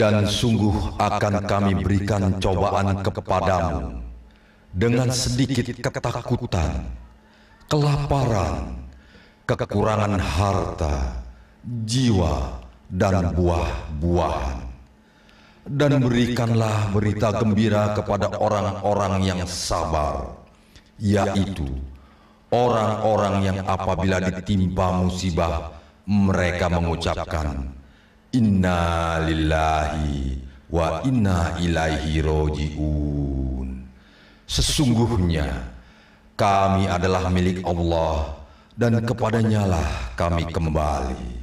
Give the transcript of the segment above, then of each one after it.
Dan sungguh akan kami berikan cobaan kepadamu dengan sedikit ketakutan, kelaparan, kekurangan harta, jiwa, dan buah-buahan. Dan berikanlah berita gembira kepada orang-orang yang sabar, yaitu orang-orang yang apabila ditimpa musibah, mereka mengucapkan, Inna lillahi wa inna ilaihi roji'un. Sesungguhnya kami adalah milik Allah dan kepadanya lah kami kembali.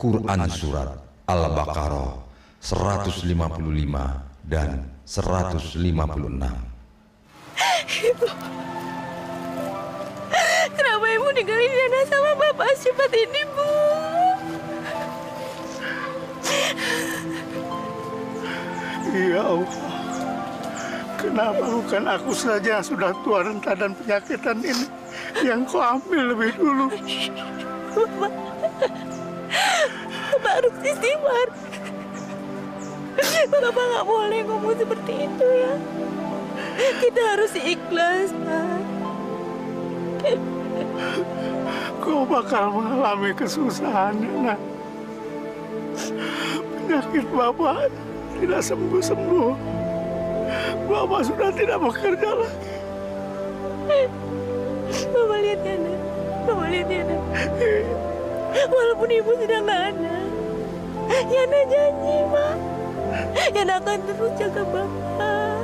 Quran Surat Al-Baqarah 155 dan 156 Ibu, kenapa ibu ninggalin Yana sama bapak secepat ini, Bu? Ya Allah, kenapa bukan aku saja yang sudah tua renta dan penyakitan ini yang kau ambil lebih dulu? Bapak, Bapak harus istighfar. Bapak nggak boleh ngomong seperti itu ya. Kita harus ikhlas, Pak. Kau bakal mengalami kesusahan, nak. Penyakit Bapak tidak sembuh-sembuh. Bapak sudah tidak bekerja lagi. Bapak lihat Yana. Bapak lihat Yana. Walaupun ibu sudah nggak ada, Yana janji, Pak. Yana akan terus jaga Bapak.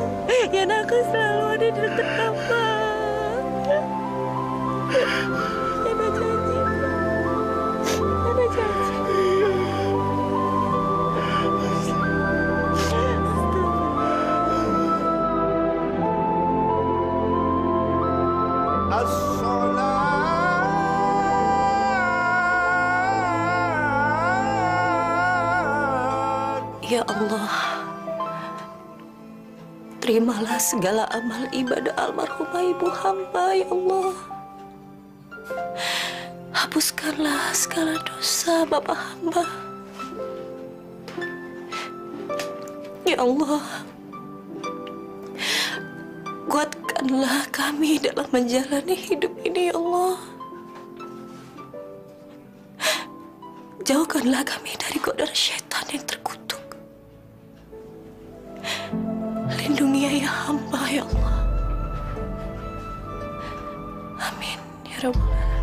Yana akan selalu ada di dekat Bapak. Terimalah segala amal ibadah almarhumah ibu hamba, ya Allah. Hapuskanlah segala dosa Bapak hamba. Ya Allah, kuatkanlah kami dalam menjalani hidup ini, ya Allah. Jauhkanlah kami dari godaan syaitan yang terkutuk. Ayah hamba, ya Allah. Amin, ya Rabbal Alamin.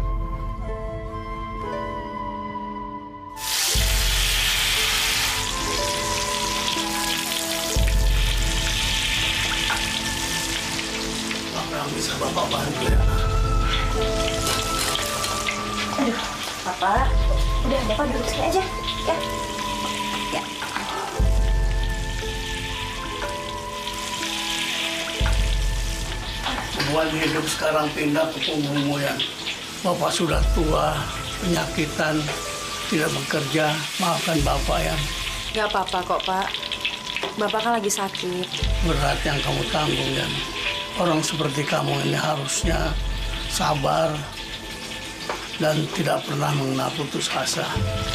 Apa yang bisa Bapak bantu ya? Aduh, Bapak. Udah, Bapak duduk sini aja. Ya. Buat hidup sekarang pindah ke punggung moyang. Bapak sudah tua, penyakitan, tidak bekerja. Maafkan Bapak ya. Gak apa-apa kok, Pak. Bapak kan lagi sakit. Berat yang kamu tanggung ya. Orang seperti kamu ini harusnya sabar dan tidak pernah mengenal putus asa.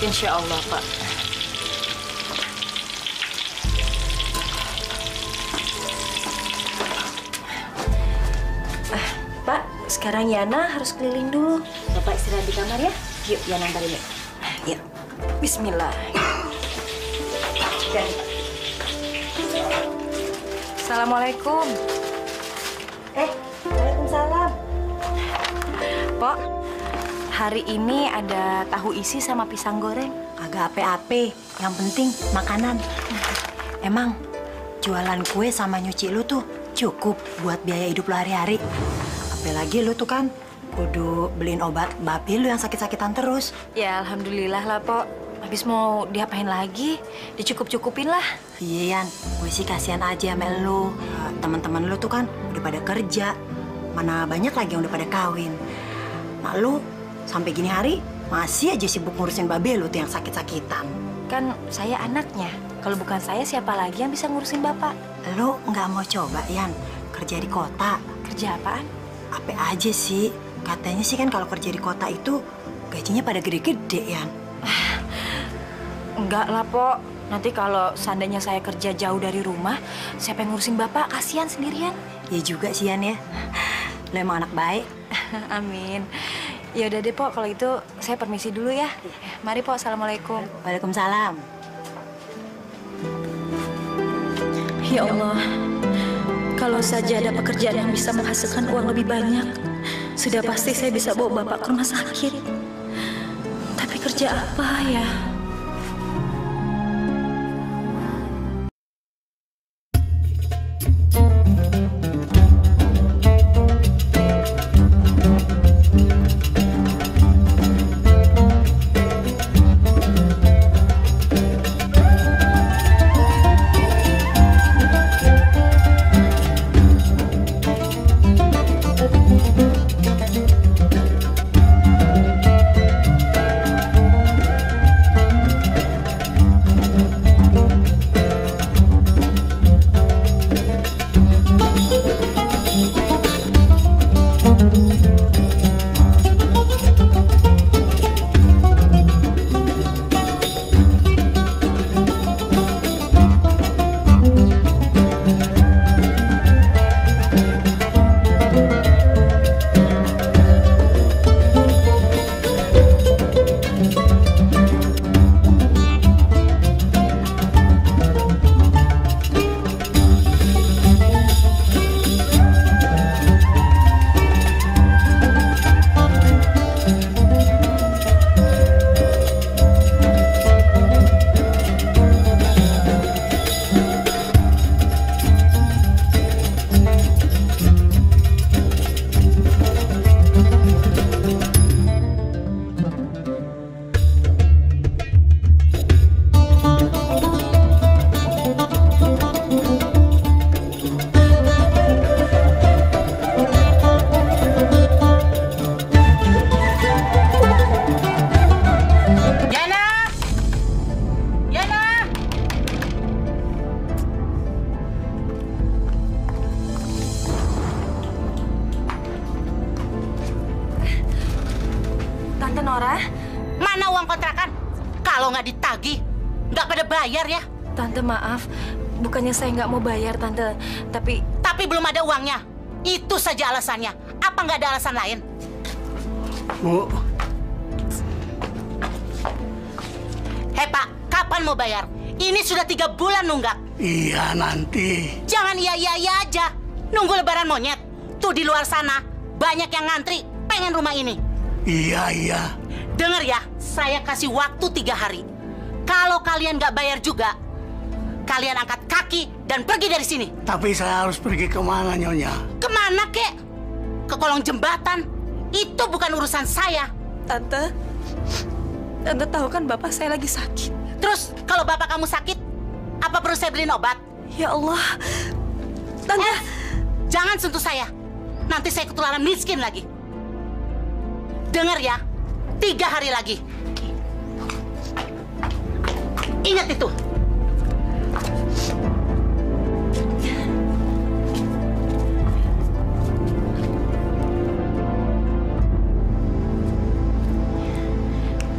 Insya Allah, Pak. Sekarang Yana harus keliling dulu. Bapak istirahat di kamar ya. Yuk, Yana antarin yuk. Yuk. Bismillah. Dan. Assalamualaikum. Eh, Waalaikumsalam. Pok, hari ini ada tahu isi sama pisang goreng. Agak ape-ape, yang penting makanan. Emang jualan kue sama nyuci lu tuh cukup buat biaya hidup lu hari-hari. Apalagi lu tuh kan kudu beliin obat babi lu yang sakit-sakitan terus. Ya, alhamdulillah lah, Pok. Habis mau diapain lagi? Dicukup-cukupin lah. Iya, Yan. Gue sih kasihan aja sama lu. Eh, Teman-teman lu tuh kan udah pada kerja. Mana banyak lagi yang udah pada kawin. Nah, lu sampai gini hari masih aja sibuk ngurusin babe lu tuh yang sakit-sakitan. Kan saya anaknya. Kalau bukan saya, siapa lagi yang bisa ngurusin Bapak? Lu nggak mau coba, Yan, kerja di kota? Kerja apaan? Apa aja sih? Katanya sih kan kalau kerja di kota itu gajinya pada gede-gede, Yan. Enggak lah, Pok. Nanti kalau seandainya saya kerja jauh dari rumah, siapa yang ngurusin Bapak? Kasihan sendirian. Ya juga sih, Yan ya. Lo emang anak baik. Amin. Ya udah deh, Pok. Kalau itu saya permisi dulu ya. Mari, Pok. Assalamualaikum. Waalaikumsalam. Ya Allah, kalau saja ada pekerjaan yang bisa menghasilkan uang lebih banyak, sudah pasti saya bisa bawa bapak ke rumah sakit. Tapi kerja apa ya? Saya nggak mau bayar Tante, tapi Tapi belum ada uangnya. Itu saja alasannya. Apa nggak ada alasan lain? Bu, Hei Pak, kapan mau bayar? Ini sudah tiga bulan nunggak. iya nanti. Jangan iya iya iya aja. Nunggu lebaran monyet. Tuh di luar sana banyak yang ngantri pengen rumah ini. Iya, iya. Dengar ya, saya kasih waktu tiga hari. Kalau kalian nggak bayar juga, kalian angkat dan pergi dari sini. Tapi saya harus pergi ke mana, Nyonya? Ke mana kek? Ke kolong jembatan. Itu bukan urusan saya. Tante, Tante tahu kan bapak saya lagi sakit. Terus kalau bapak kamu sakit, apa perlu saya beliin obat? Ya Allah, Tante. Eh, jangan sentuh saya. Nanti saya ketularan miskin lagi. Dengar ya, tiga hari lagi. Ingat itu.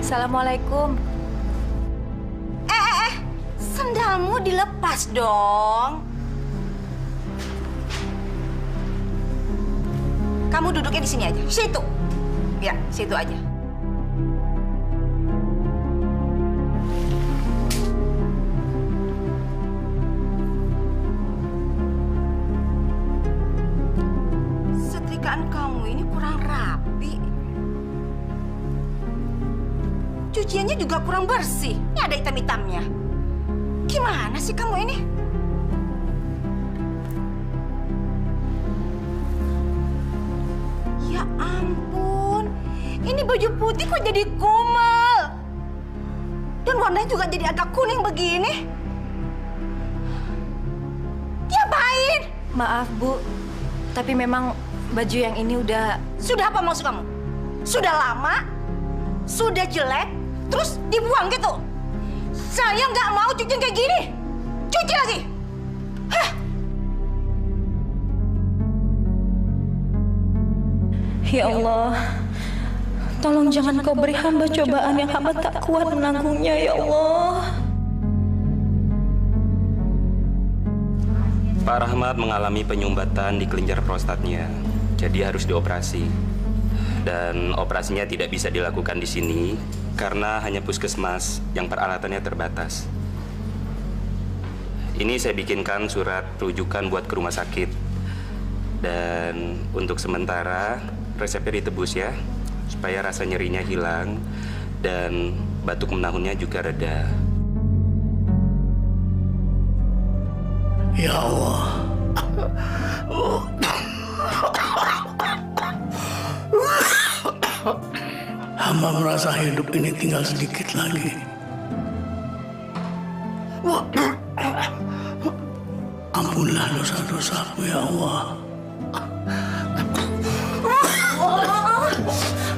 Assalamualaikum. eh eh eh, sendalmu dilepas dong. Kamu duduknya di sini aja, situ. Ya, situ aja. Cuciannya juga kurang bersih. Ini ada hitam-hitamnya. Gimana sih kamu ini? Ya ampun. Ini baju putih kok jadi kumel. Dan warnanya juga jadi agak kuning begini. Diapain? Maaf Bu, tapi memang baju yang ini udah Sudah apa maksud kamu? Sudah lama? Sudah jelek? terus dibuang gitu. Saya nggak mau cuci kayak gini. Cuci lagi. Hah. Ya Allah, tolong jangan kau beri hamba cobaan yang hamba tak kuat menanggungnya, ya, ya Allah. Pak Rahmat mengalami penyumbatan di kelenjar prostatnya, jadi harus dioperasi. Dan operasinya tidak bisa dilakukan di sini karena hanya puskesmas yang peralatannya terbatas. Ini saya bikinkan surat rujukan buat ke rumah sakit. Dan untuk sementara resepnya ditebus ya, supaya rasa nyerinya hilang dan batuk menahunnya juga reda. Ya Allah. Hamba merasa hidup ini tinggal sedikit lagi. Ampunlah dosa-dosaku ya Allah.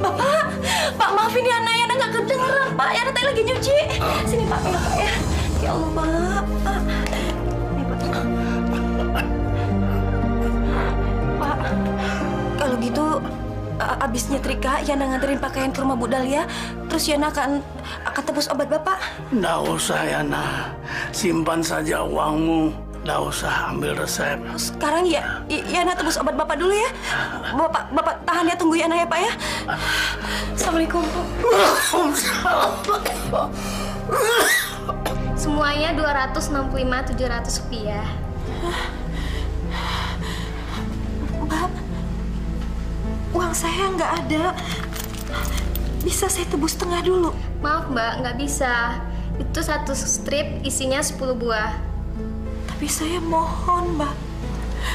Bapak, Pak maafin ya Naya, Yana nggak kedengeran Pak. Yana tadi lagi nyuci. Sini Pak, tolong Pak ya. Ya Allah Pak. Pak. Kalau gitu abis nyetrika Yana nganterin pakaian ke rumah Bu Dahlia, terus Yana akan akan tebus obat Bapak. Nggak usah Yana, simpan saja uangmu. Nggak usah ambil resep. Sekarang ya, Y- Yana tebus obat Bapak dulu ya. Bapak, Bapak tahan ya, tunggu Yana ya Pak ya. Assalamualaikum Bu. Semuanya 265 700 rupiah. Uang saya nggak ada. Bisa saya tebus setengah dulu. Maaf mbak, nggak bisa. Itu satu strip isinya 10 buah. Tapi saya mohon, Mbak.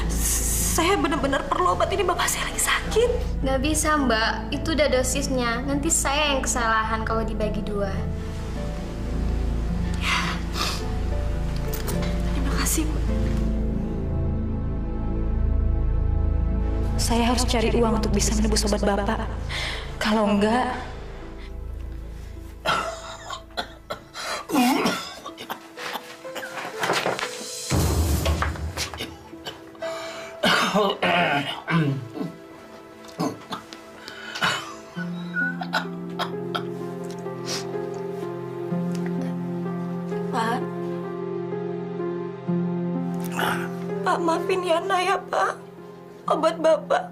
Saya benar-benar perlu obat ini. Bapak saya lagi sakit. Nggak bisa mbak, itu udah dosisnya. Nanti saya yang kesalahan kalau dibagi dua. Terima kasih, Mbak. Saya harus cari uang untuk bisa menebus obat Bapak. Kalau enggak, Pak. Obat Bapak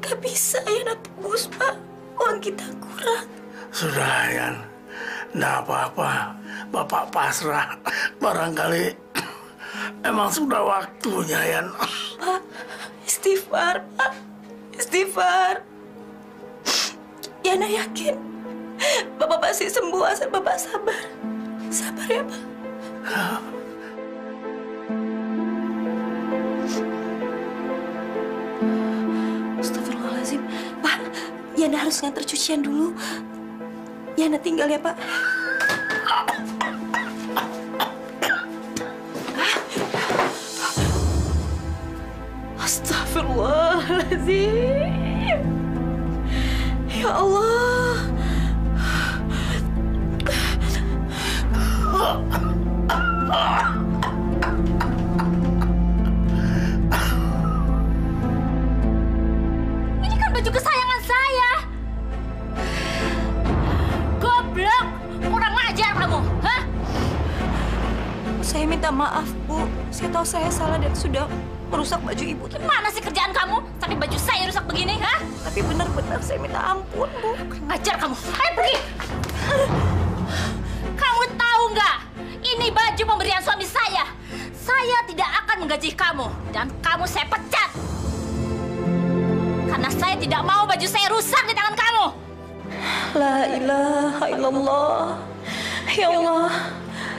gak bisa Yana tebus, Pak. Uang kita kurang. Sudah, Yan. Nggak apa-apa. Bapak pasrah. Barangkali emang sudah waktunya, Yan. Pak, istighfar, Pak. Istighfar. Yana yakin Bapak pasti sembuh asal Bapak sabar. Sabar ya, Pak. Yana harus ngantar cucian dulu. Yana tinggal ya, Pak. Astagfirullahaladzim. Ya Allah. Minta maaf, Bu. Saya tahu saya salah dan sudah merusak baju Ibu. Tapi, Mana sih kerjaan kamu? Sampai baju saya rusak begini, hah? tapi benar-benar saya minta ampun, Bu. Ngajar kamu. Ayo pergi. Kamu tahu nggak? Ini baju pemberian suami saya. Saya tidak akan menggaji kamu dan kamu saya pecat. Karena saya tidak mau baju saya rusak di tangan kamu. La ilaha illallah. Ya Allah,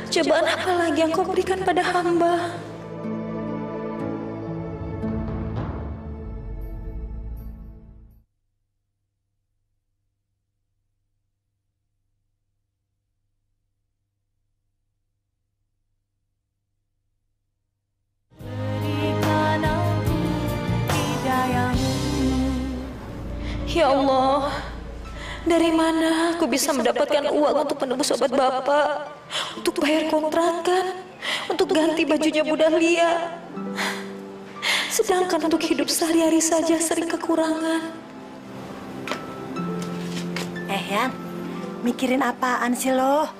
cobaan apa lagi yang kau berikan pada hamba? Ya Allah, dari mana aku bisa mendapatkan uang untuk menebus obat Bapak? Untuk bayar kontrakan? Untuk ganti bajunya Bu Dahlia? Sedangkan untuk hidup sehari-hari saja sering kekurangan. Eh, Yan, mikirin apaan sih lo?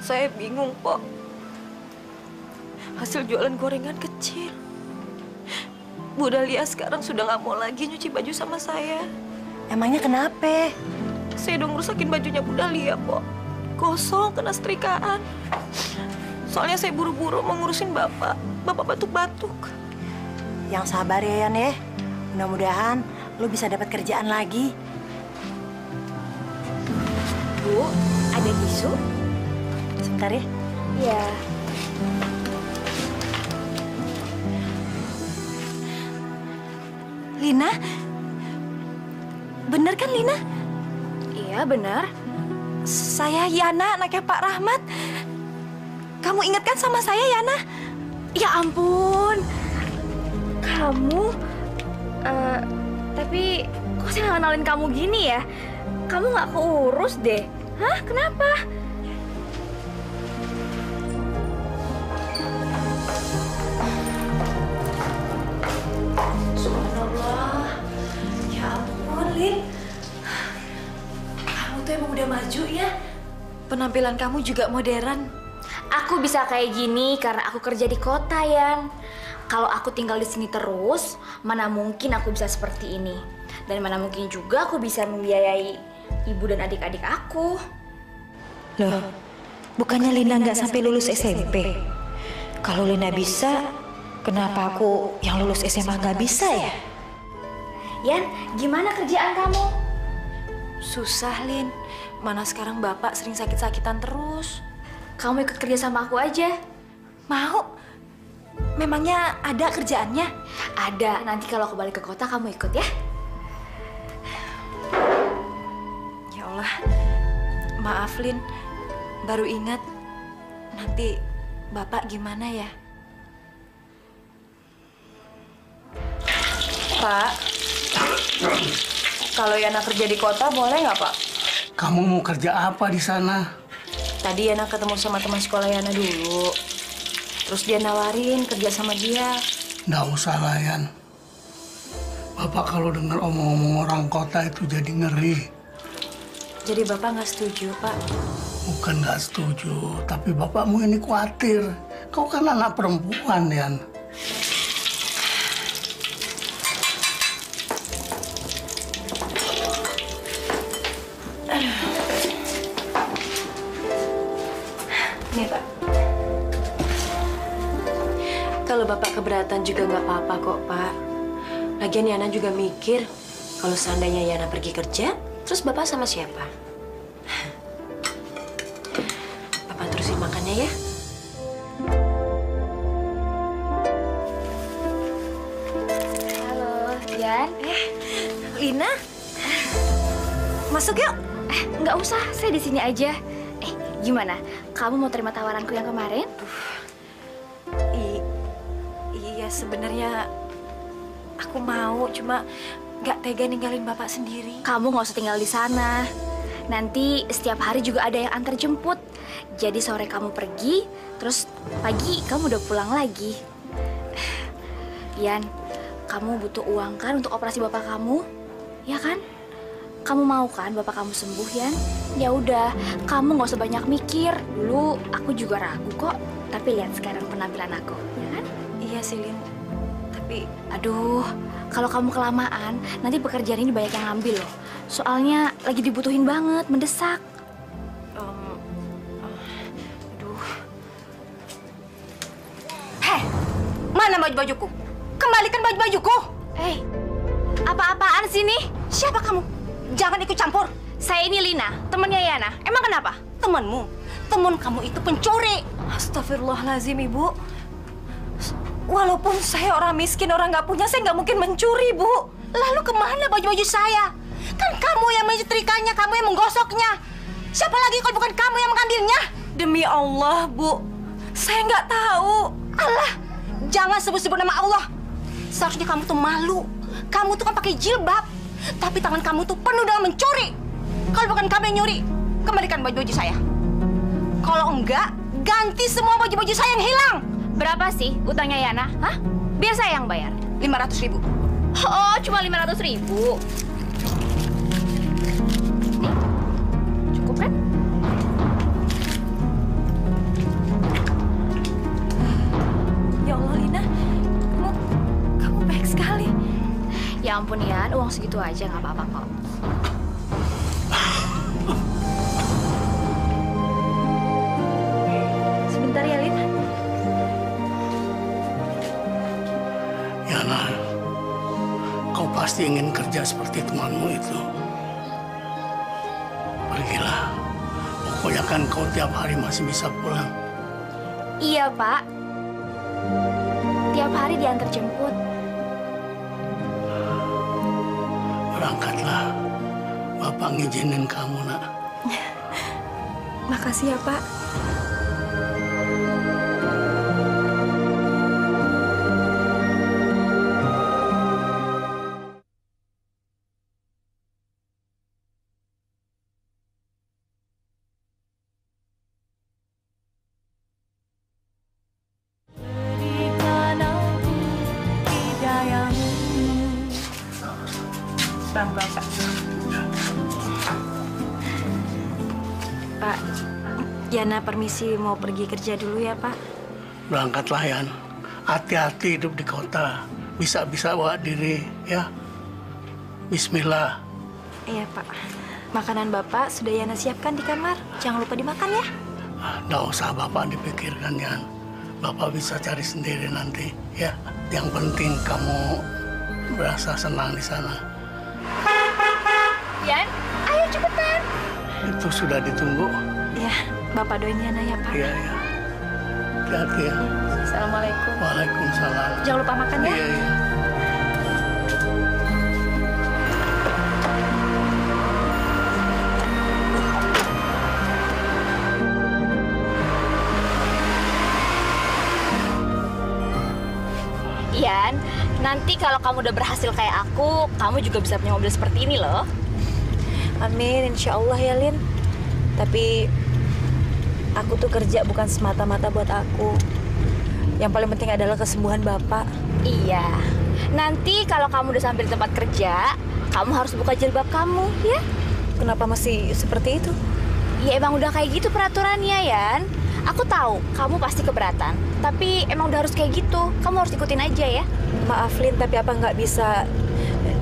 Saya bingung, Pok. hasil jualan gorengan kecil. Bu Dahlia sekarang sudah nggak mau lagi nyuci baju sama saya. Emangnya kenapa? Saya udah ngerusakin bajunya Bu Dahlia, Pok. Gosong, kena setrikaan. Soalnya saya buru-buru mau ngurusin Bapak. Bapak batuk-batuk. Yang sabar ya, Yan ya. Mudah-mudahan lu bisa dapat kerjaan lagi. Bu, ada tisu? Sebentar ya. Iya. Lina? Bener kan, Lina? Iya, benar. Saya Yana, anaknya Pak Rahmat. Kamu ingat kan sama saya, Yana? Ya ampun. Kamu eh tapi kok saya nggak kenalin kamu gini ya? Kamu nggak keurus deh. Hah? Kenapa? Penampilan kamu juga modern. Aku bisa kayak gini karena aku kerja di kota, Yan. Kalau aku tinggal di sini terus, mana mungkin aku bisa seperti ini. Dan mana mungkin juga aku bisa membiayai ibu dan adik-adik aku. Loh, bukannya Lina nggak sampai lulus SMP? Kalau Lina bisa, kenapa aku yang lulus SMA nggak bisa ya? Yan, gimana kerjaan kamu? Susah, Lin. Mana sekarang Bapak sering sakit-sakitan terus. Kamu ikut kerja sama aku aja. Mau? Memangnya ada kerjaannya? Ada, nanti kalau aku balik ke kota kamu ikut ya. Ya Allah. Maaf, Lin. Baru ingat. Nanti Bapak gimana ya? Pak, kalau Yana kerja di kota boleh nggak Pak? Kamu mau kerja apa di sana? Tadi Yana ketemu sama teman sekolah Yana dulu. Terus dia nawarin kerja sama dia. Nggak usah layan. Bapak kalau dengar omong-omong orang kota itu jadi ngeri. Jadi Bapak nggak setuju, Pak? Bukan nggak setuju, tapi bapakmu ini khawatir. Kau kan anak perempuan, Yan. Lagian Yana juga mikir kalau seandainya Yana pergi kerja, terus Bapak sama siapa? Bapak terusin makannya ya. Halo, Yan. Eh, Lina? Masuk yuk. Eh, nggak usah, saya di sini aja. Eh, gimana? Kamu mau terima tawaranku yang kemarin? I, iya sebenarnya aku mau, cuma nggak tega ninggalin Bapak sendiri. Kamu nggak usah tinggal di sana. Nanti setiap hari juga ada yang antar jemput. Jadi sore kamu pergi, terus pagi kamu udah pulang lagi. Yan, kamu butuh uang kan untuk operasi bapak kamu? Ya kan? Kamu mau kan bapak kamu sembuh, Yan? Ya udah, kamu nggak usah banyak mikir. Dulu aku juga ragu kok, tapi lihat sekarang penampilan aku, ya kan? Iya sih, Lin. Tapi Aduh, kalau kamu kelamaan, nanti pekerjaan ini banyak yang ngambil loh. Soalnya lagi dibutuhin banget, mendesak. em, eh, aduh, Heh, mana baju-bajuku? Kembalikan baju-bajuku. Eh, apa-apaan sih nih? Siapa kamu? Jangan ikut campur. Saya ini Lina, temennya Yana. Emang kenapa? Temanmu, teman kamu itu pencuri. Astagfirullahaladzim, Ibu. Walaupun saya orang miskin, orang nggak punya, saya nggak mungkin mencuri, Bu. Lalu ke mana baju-baju saya? Kan kamu yang menyetrikanya, kamu yang menggosoknya. Siapa lagi kalau bukan kamu yang mengambilnya? Demi Allah, Bu. Saya nggak tahu. Allah, jangan sebut-sebut nama Allah. Seharusnya kamu tuh malu. Kamu tuh kan pakai jilbab. Tapi tangan kamu tuh penuh dengan mencuri. Kalau bukan kamu yang nyuri, kembalikan baju-baju saya. Kalau enggak, ganti semua baju-baju saya yang hilang. Berapa sih utangnya Yana? Hah? Biar saya yang bayar. 500 ribu. Oh, cuma 500 ribu. Cukup kan? Ya Allah, Lina. Kamu, kamu baik sekali. Ya ampun, Yan. Uang segitu aja nggak apa-apa kok. Ingin kerja seperti temanmu itu. Pergilah. Pokoknya kan kau tiap hari masih bisa pulang. Iya, Pak. Tiap hari diantar jemput. Berangkatlah. Bapak ngizinin kamu, nak. Makasih ya, Pak. Permisi mau pergi kerja dulu ya, Pak. Berangkatlah, Yan. Hati-hati hidup di kota. Bisa-bisa bawa diri, ya. Bismillah. Iya, Pak. Makanan Bapak sudah Yana siapkan di kamar. Jangan lupa dimakan ya. Nggak usah Bapak dipikirkan, Yan. Bapak bisa cari sendiri nanti, ya. Yang penting kamu berasa senang di sana. Yan, ayo cepetan. Itu sudah ditunggu. Ya, Bapak doain Yana ya, Pak. Iya, iya. Hati-hati ya. Assalamualaikum. Waalaikumsalam. Jangan lupa makan ya. Iya, iya. Yan, nanti kalau kamu udah berhasil kayak aku, kamu juga bisa punya mobil seperti ini loh. Amin, insya Allah ya, Lin. Tapi aku tuh kerja bukan semata-mata buat aku. Yang paling penting adalah kesembuhan Bapak. Iya. Nanti kalau kamu udah sampai di tempat kerja, kamu harus buka jilbab kamu, ya? Kenapa masih seperti itu? Ya emang udah kayak gitu peraturannya, Yan. Aku tahu kamu pasti keberatan, tapi emang udah harus kayak gitu. Kamu harus ikutin aja ya. Maaf, Lin, tapi apa nggak bisa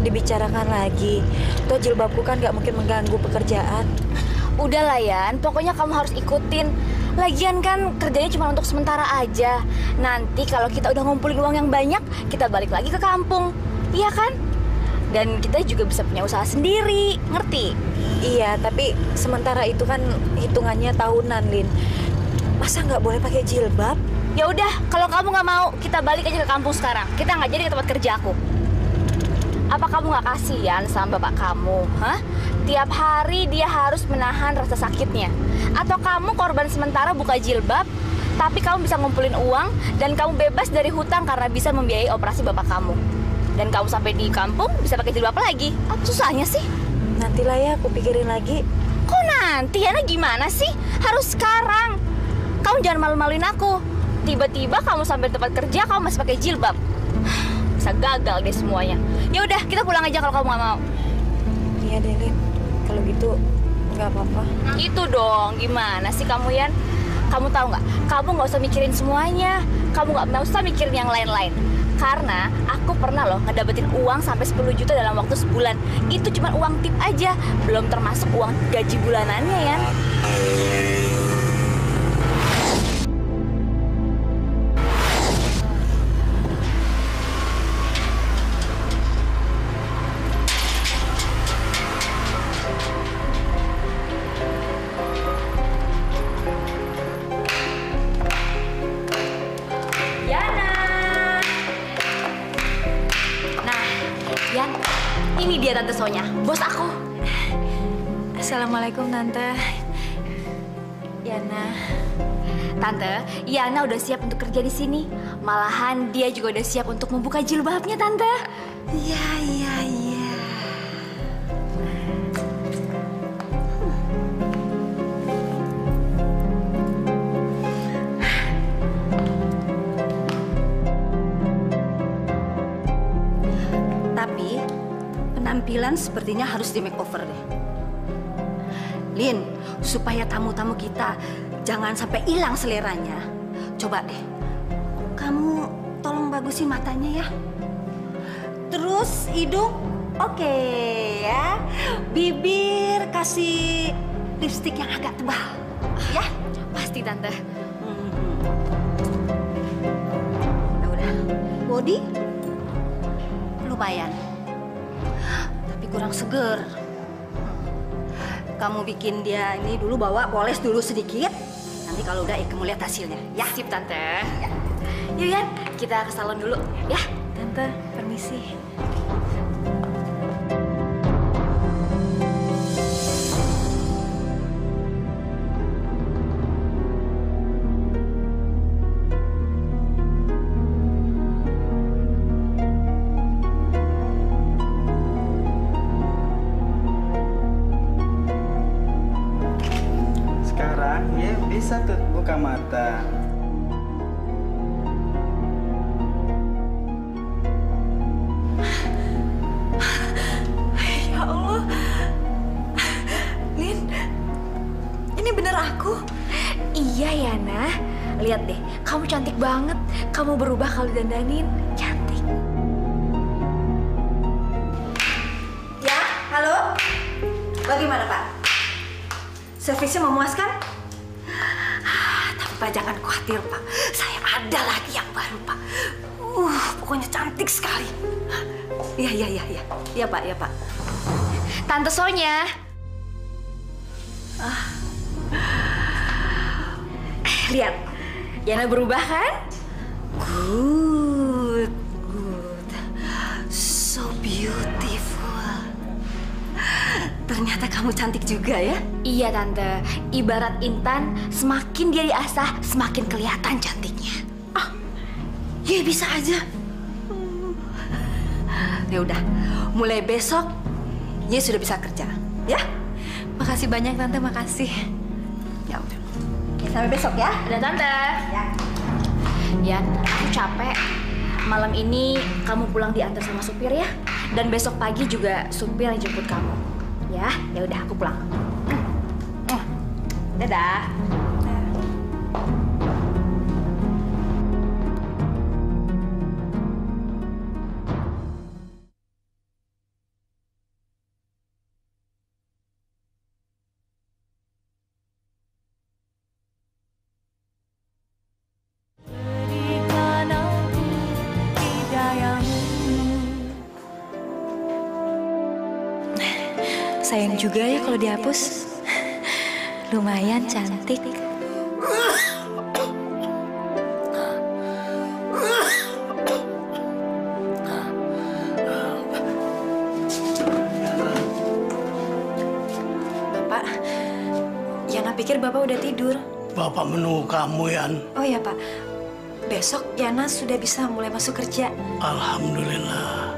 dibicarakan lagi? Toh jilbabku kan nggak mungkin mengganggu pekerjaan. Udah lah, Yan. Pokoknya kamu harus ikutin. Lagian kan kerjanya cuma untuk sementara aja. Nanti kalau kita udah ngumpulin uang yang banyak, kita balik lagi ke kampung. Iya kan? Dan kita juga bisa punya usaha sendiri, ngerti? Iya, tapi sementara itu kan hitungannya tahunan, Lin. Masa nggak boleh pakai jilbab? Ya udah, kalau kamu nggak mau, kita balik aja ke kampung sekarang. Kita nggak jadi ke tempat kerja aku. Apa kamu nggak kasihan sama bapak kamu? Hah? Tiap hari dia harus menahan rasa sakitnya. Atau kamu korban sementara buka jilbab, tapi kamu bisa ngumpulin uang dan kamu bebas dari hutang karena bisa membiayai operasi bapak kamu. Dan kamu sampai di kampung bisa pakai jilbab lagi. Apa susahnya sih? Nantilah ya, aku pikirin lagi. Kok nanti? Yana gimana sih? Harus sekarang. Kamu jangan malu-maluin aku. Tiba-tiba kamu sampai tempat kerja kamu masih pakai jilbab. Bisa gagal deh semuanya. Ya udah, kita pulang aja kalau kamu nggak mau. Iya deh, Lin. Kalau gitu nggak apa-apa. Itu dong, gimana sih kamu Yan? Kamu tahu nggak? Kamu nggak usah mikirin semuanya. Kamu nggak usah mikirin yang lain-lain. Karena aku pernah loh ngedapetin uang sampai 10 juta dalam waktu sebulan. Itu cuma uang tip aja, belum termasuk uang gaji bulanannya ya. Bos aku. Assalamualaikum, Tante. Yana. Tante, Yana udah siap untuk kerja di sini. Malahan dia juga udah siap untuk membuka jilbabnya, Tante. Iya, iya, iya. Sepertinya harus di makeover deh. Lin, supaya tamu-tamu kita jangan sampai hilang seleranya. Coba deh, kamu tolong bagusin matanya ya. Terus hidung oke ya. Bibir kasih lipstick yang agak tebal. Ya? Pasti tante. Nah, udah. Body lumayan. Kurang seger. Kamu bikin dia ini dulu bawa poles dulu sedikit. Nanti kalau udah kamu lihat hasilnya, ya. Sip tante. Yuk Yan, kita ke salon dulu ya. Tante, permisi. Bagaimana Pak? Servisnya memuaskan? Ah, Tapi Pak jangan khawatir Pak. Saya ada lagi yang baru Pak. Uh, pokoknya cantik sekali. Iya, iya, iya, iya. Iya Pak, iya Pak. Tante Sonya. Lihat, Yana berubah kan? Good, Ternyata kamu cantik juga ya? Iya tante, ibarat intan, semakin dia diasah, semakin kelihatan cantiknya. Ya bisa aja. Hmm. Ya udah, mulai besok Ye sudah bisa kerja, ya? Makasih banyak tante, makasih. Ya udah. Sampai besok ya. Ada tante. Ya. Yan, aku capek. Malam ini kamu pulang diantar sama supir ya. Dan besok pagi juga supir yang jemput kamu. Ya, ya udah aku pulang. Dadah. Juga ya kalau dihapus. Lumayan cantik. Bapak, Yana pikir Bapak udah tidur. Bapak menunggu kamu, Yan. Oh ya Pak, besok Yana sudah bisa mulai masuk kerja. Alhamdulillah.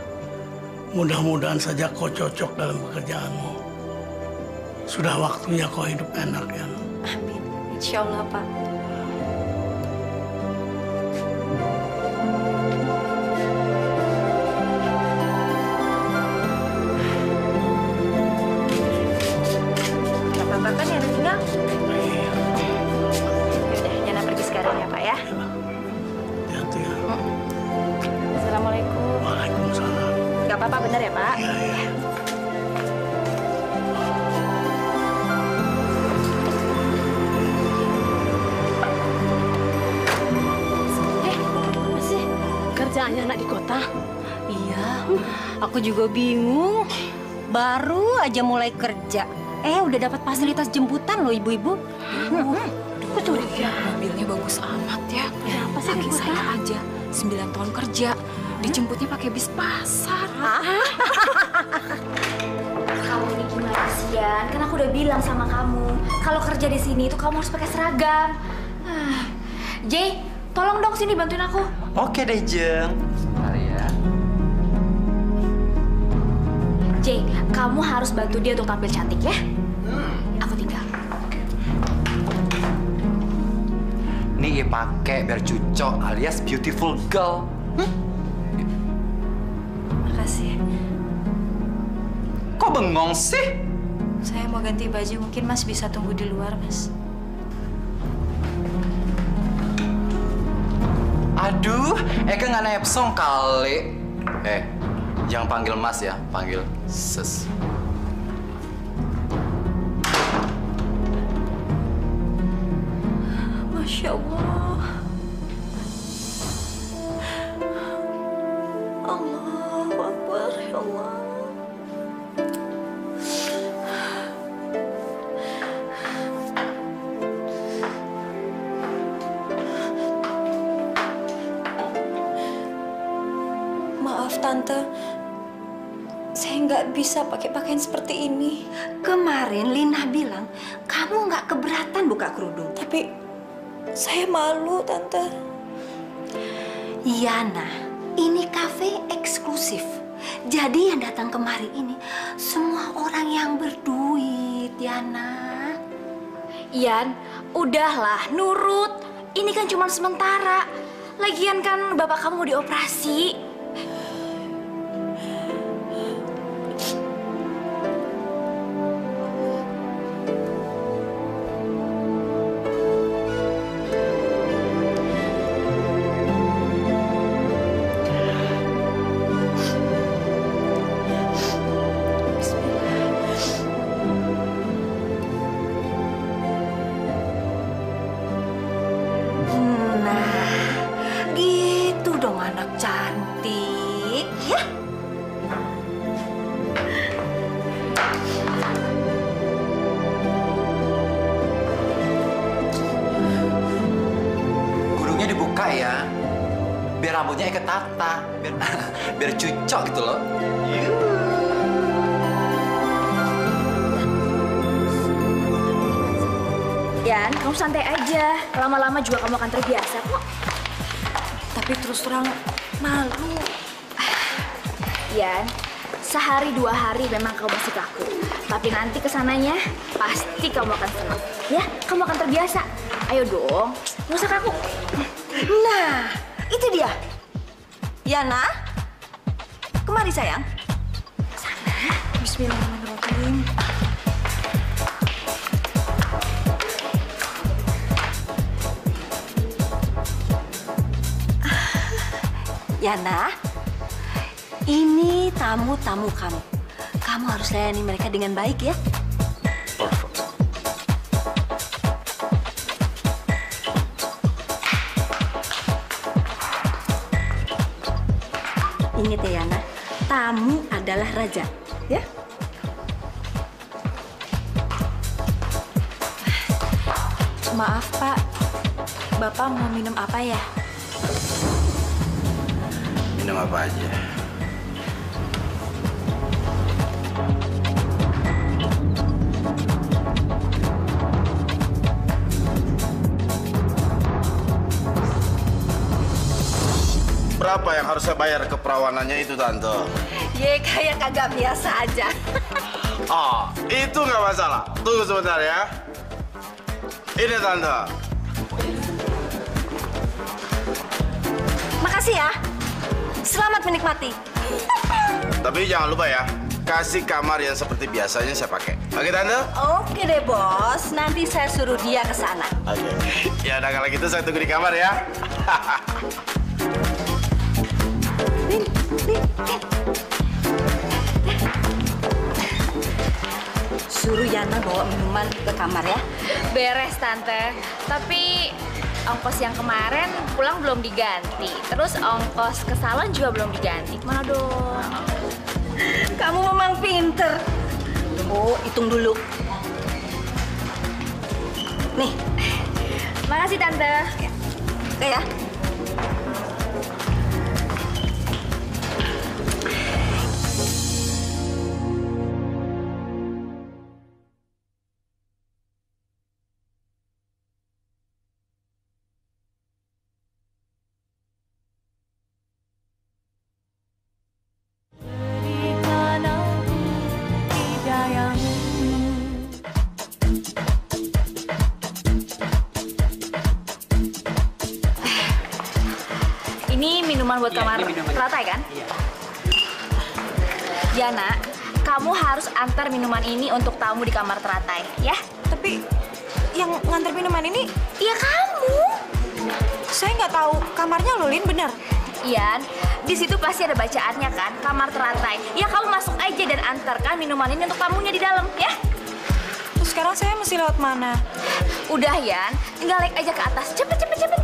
Mudah-mudahan saja kau cocok dalam pekerjaanmu. Sudah waktunya kau hidup enak, Yan. Amin, insya Allah Pak. Aku juga bingung. Baru aja mulai kerja. Eh, udah dapat fasilitas jemputan loh ibu-ibu. Betul ya. Mobilnya bagus amat ya. Kenapa sih Kaki saya aja 9 tahun kerja. Dijemputnya pakai bis pasar. Kamu ini gimana sih Yan? Kan aku udah bilang sama kamu, kalau kerja di sini itu kamu harus pakai seragam. Ah. Jay, tolong dong sini bantuin aku. Oke deh, Jeng. Kamu harus bantu dia untuk tampil cantik ya. Aku tinggal. Nih pakai biar cucok alias beautiful girl. Makasih. Kok bengong sih? Saya mau ganti baju, mungkin Mas bisa tunggu di luar, Mas. Aduh, Eka nggak nepsong kali. Eh, Jangan panggil Mas ya, panggil Sus. Tapi saya malu Tante. Yana, ini kafe eksklusif. Jadi yang datang kemari ini semua orang yang berduit, Yana. Ian, udahlah, nurut. Ini kan cuma sementara. Lagian kan bapak kamu mau dioperasi. Hari memang kamu masih kaku. Tapi nanti ke sananya pasti kamu akan senang. Ya, kamu akan terbiasa. Ayo dong, nggak usah kaku. Nah, itu dia. Yana, kemari sayang. Bismillahirrahmanirrahim. Yana, ini tamu-tamu kamu. Kamu harus layani mereka dengan baik ya. Ingat ya Yana, tamu adalah raja, ya. Maaf Pak, Bapak mau minum apa ya? Minum apa aja? Harus saya bayar keperawanannya itu, Tante? Ye, kayak kagak biasa aja. Oh, itu nggak masalah. Tunggu sebentar ya. Ini, Tante. Makasih ya. Selamat menikmati. Tapi jangan lupa ya, kasih kamar yang seperti biasanya saya pakai. Oke, Tante? Oke deh, Bos. Nanti saya suruh dia ke sana. Oke. Ya udah kalau gitu saya tunggu di kamar ya. Suruh Yana bawa minuman ke kamar ya. Beres tante. Tapi ongkos yang kemarin pulang belum diganti. Terus ongkos ke salon juga belum diganti. Mana dong? Kamu memang pinter. Oh, hitung dulu. Nih, Makasih tante. oke ya. Tamu di kamar teratai, ya? Tapi yang nganter minuman ini Iya kamu. saya nggak tahu kamarnya Lulin benar. Ian, di situ pasti ada bacaannya kan, kamar teratai. Ya kamu masuk aja dan antarkan minuman ini untuk tamunya di dalam, ya. Terus sekarang saya mesti lewat mana? Udah Yan, tinggal naik aja ke atas. Cepet, cepet, cepet.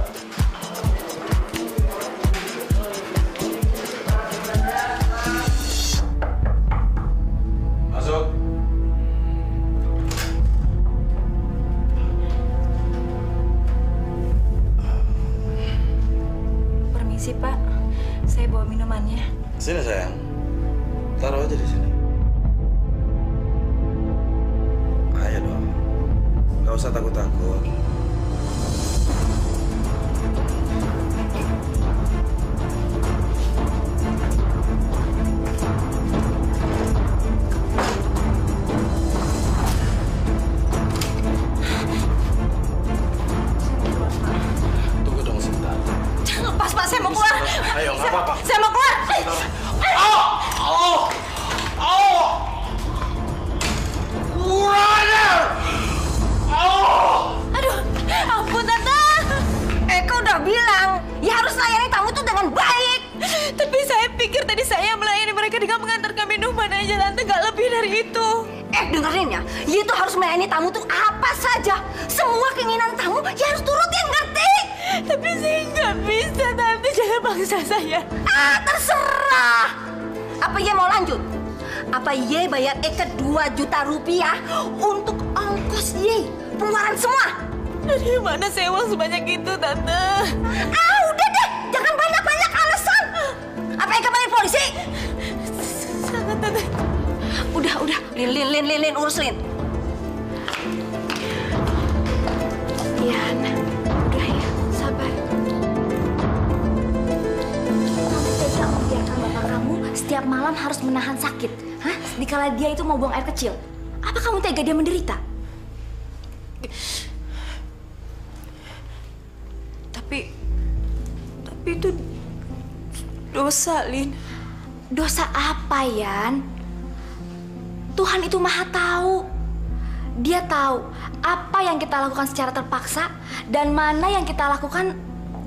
Dan mana yang kita lakukan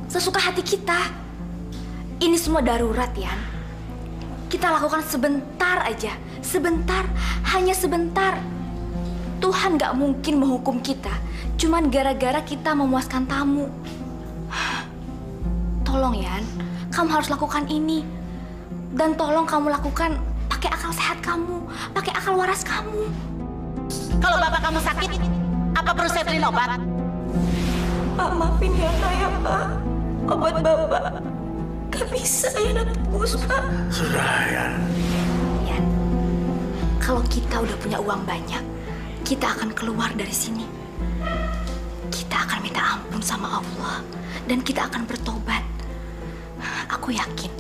sesuka hati kita. Ini semua darurat, Yan. Kita lakukan sebentar aja, sebentar, hanya sebentar. Tuhan gak mungkin menghukum kita, cuman gara-gara kita memuaskan tamu. Tolong, Yan, kamu harus lakukan ini. Dan tolong kamu lakukan pakai akal sehat kamu, pakai akal waras kamu. Kalau bapak kamu sakit, apa perlu saya beliin obat? Pak, maafin ya, Pak. Obat Bapak. Gak bisa Yana tebus, Pak. Sudah ya. Yan, kalau kita udah punya uang banyak, kita akan keluar dari sini. Kita akan minta ampun sama Allah dan kita akan bertobat. Aku yakin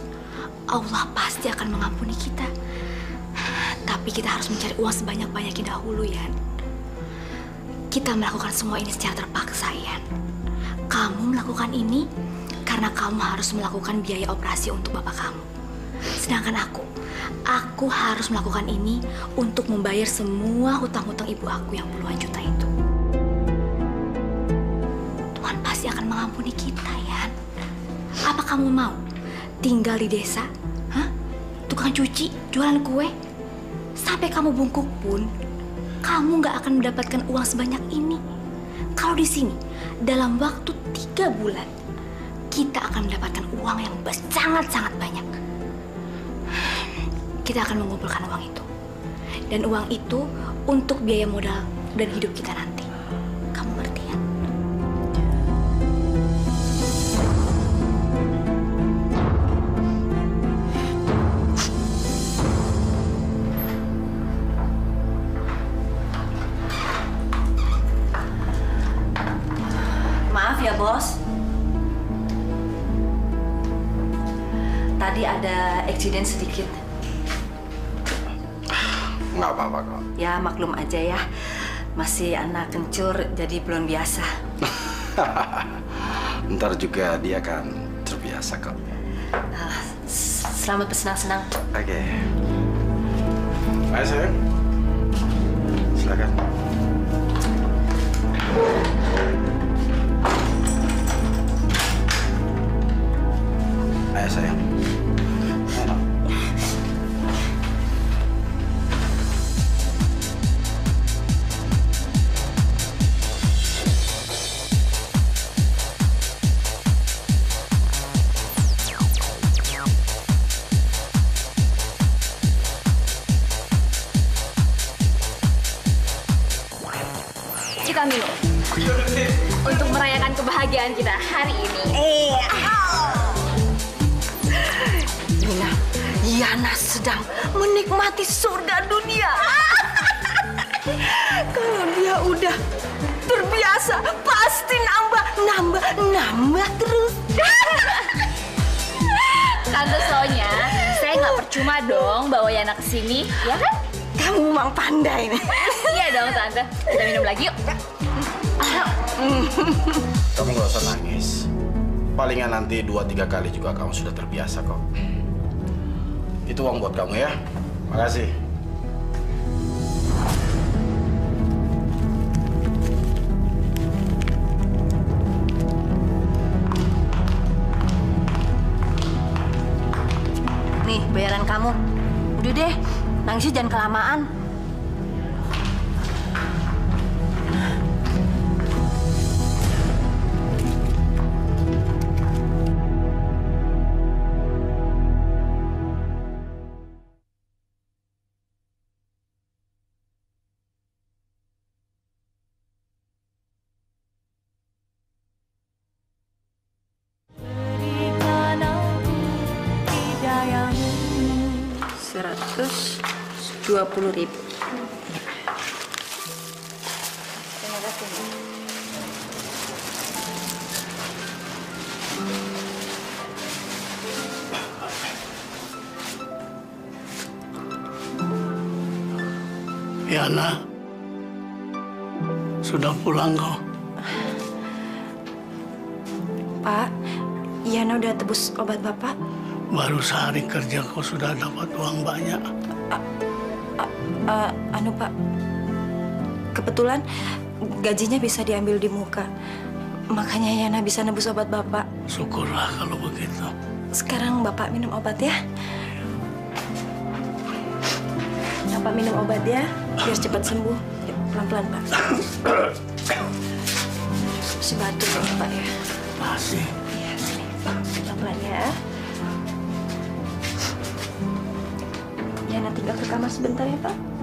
Allah pasti akan mengampuni kita. Tapi kita harus mencari uang sebanyak-banyaknya dahulu, Yan. Kita melakukan semua ini secara terpaksa, Yan. Kamu melakukan ini karena kamu harus melakukan biaya operasi untuk bapak kamu. Sedangkan aku, aku harus melakukan ini untuk membayar semua hutang-hutang ibu aku yang puluhan juta itu. Tuhan pasti akan mengampuni kita, Yan. Apa kamu mau tinggal di desa? Hah? Tukang cuci, jualan kue? Sampai kamu bungkuk pun, kamu nggak akan mendapatkan uang sebanyak ini. Kalau di sini, dalam waktu tiga bulan, kita akan mendapatkan uang yang sangat-sangat banyak. Kita akan mengumpulkan uang itu. Dan uang itu untuk biaya modal dan hidup kita nanti. Masih anak kencur, jadi belum biasa. Ntar juga dia akan terbiasa kok. Ah, Selamat bersenang-senang. Oke. Ayo sayang. Silakan. Ayo sayang. Menikmati surga dunia. Kalau dia udah terbiasa, pasti nambah, nambah, nambah terus. Tante Sonya, saya nggak percuma dong bawa Yana ke sini, ya kan? Kamu memang pandai nih. iya dong Tante. Kita minum lagi yuk. Kamu nggak usah nangis. Palingan nanti dua tiga kali juga kamu sudah terbiasa kok. Itu uang buat kamu ya. Makasih. Nih, bayaran kamu. Udah deh, nangisnya jangan kelamaan. Yana, sudah pulang kau. Pak, Yana udah tebus obat Bapak. Baru sehari kerja kau sudah dapat uang banyak. Eh, anu Pak, kebetulan gajinya bisa diambil di muka. Makanya Yana bisa nebus obat Bapak. Syukurlah kalau begitu. Sekarang Bapak minum obat ya. Bapak minum obat ya, biar cepat sembuh. Yuk, Pelan-pelan Pak. Si batuk ya Pak ya. Masih. Iya, sini. Pelan-pelan ya. Yana tinggal ke kamar sebentar ya Pak.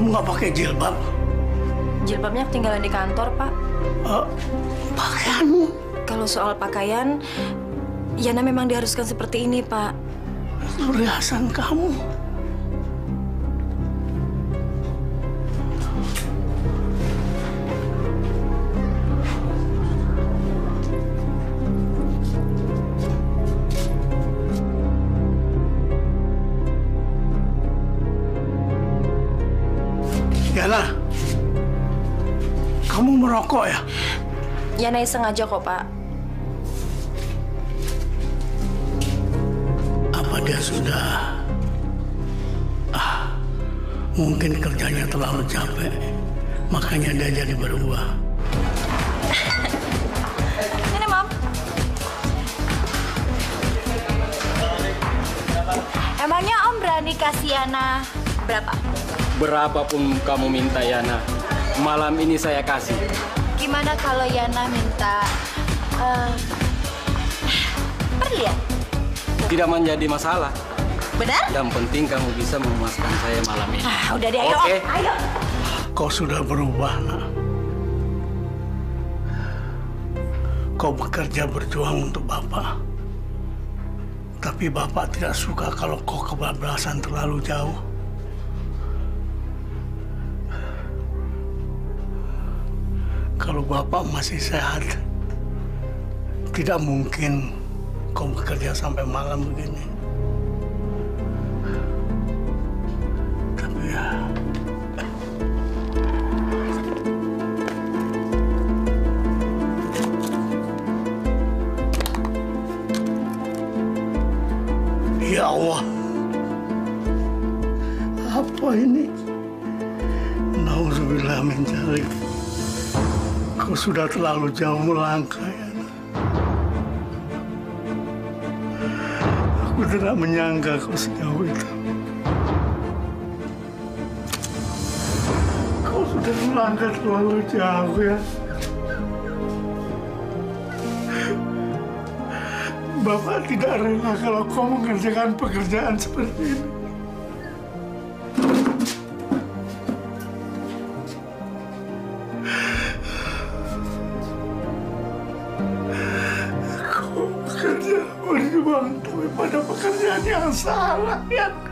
Kamu nggak pakai jilbab? Jilbabnya ketinggalan di kantor, Pak. Eh, pakaianmu? Kalau soal pakaian, Yana memang diharuskan seperti ini, Pak. Perhiasan kamu. Merokok ya? Yana iseng aja kok, Pak. Apa dia sudah... Ah, mungkin kerjanya terlalu capek, makanya dia jadi berubah. Ini, Mam. Emangnya Om berani kasih Yana berapa? Berapapun kamu minta Yana, malam ini saya kasih. Gimana kalau Yana minta uh. Tidak menjadi masalah. Benar? Yang penting kamu bisa memuaskan saya malam ini. Ah, udah deh, ayo, okay. Oh, ayo. Kau sudah berubah, nak. Kau bekerja berjuang untuk Bapak. Tapi Bapak tidak suka kalau kau kebablasan terlalu jauh. bapak masih sehat. Tidak mungkin kau bekerja sampai malam begini. sudah terlalu jauh melangkah. ya. Aku tidak menyangka kau sejauh itu. Kau sudah melangkah terlalu jauh ya. Bapak tidak rela kalau kau mengerjakan pekerjaan seperti ini. Kerja yang.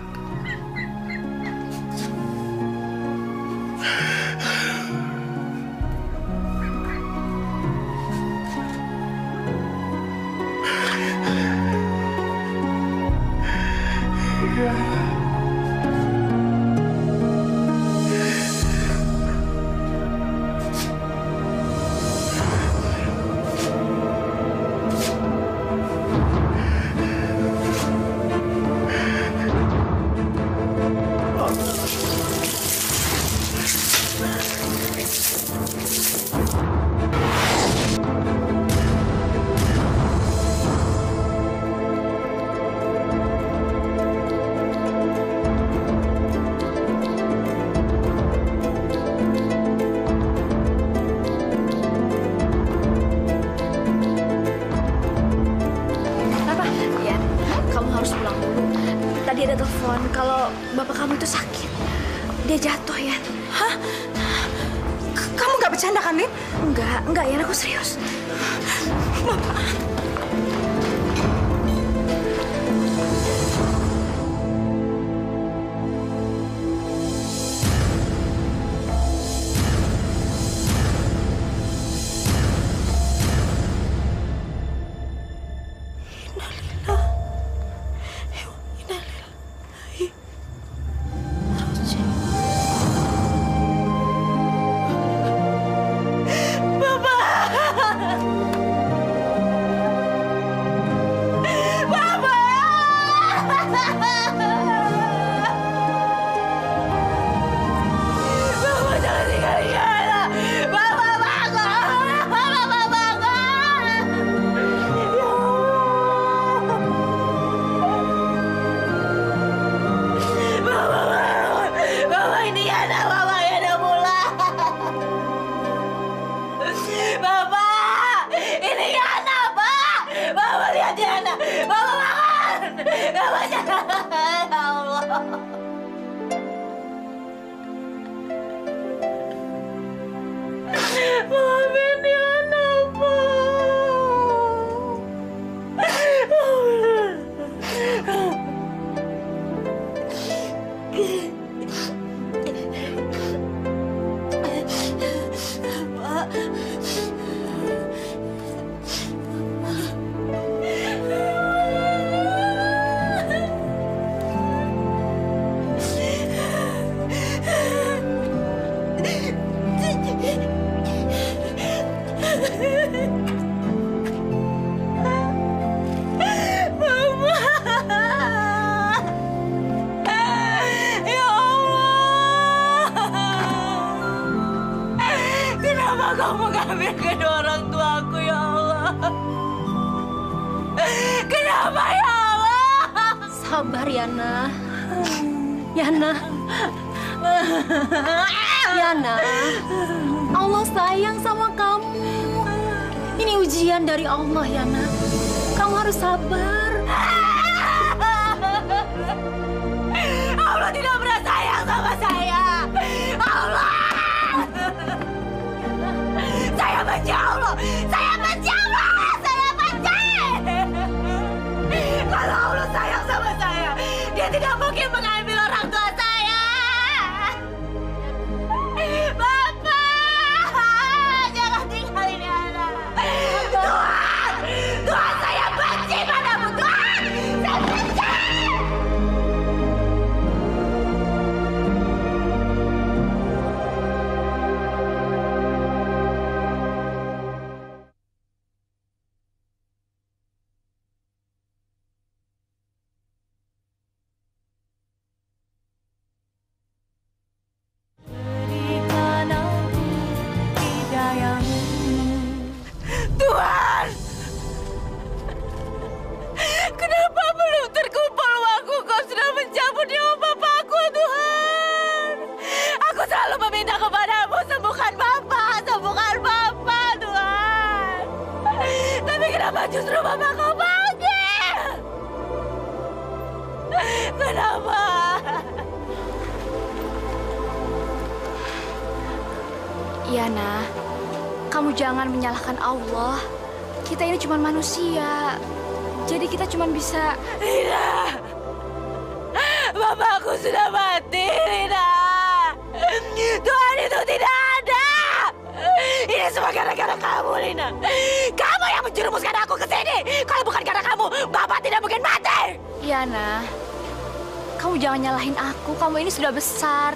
Kamu ini sudah besar.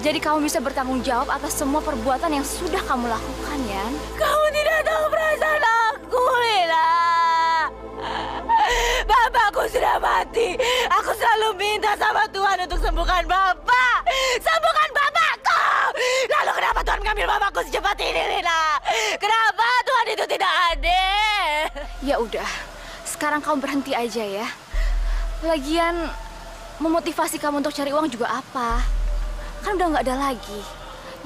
Jadi kamu bisa bertanggung jawab atas semua perbuatan yang sudah kamu lakukan, Yan. Kamu tidak tahu perasaan aku, Lina! Bapakku sudah mati. Aku selalu minta sama Tuhan untuk sembuhkan Bapak. Sembuhkan Bapakku. Lalu kenapa Tuhan mengambil Bapakku secepat ini, Lina? Kenapa Tuhan itu tidak adil? Ya udah, sekarang kamu berhenti aja ya. Lagian memotivasi kamu untuk cari uang juga apa? Kan udah nggak ada lagi.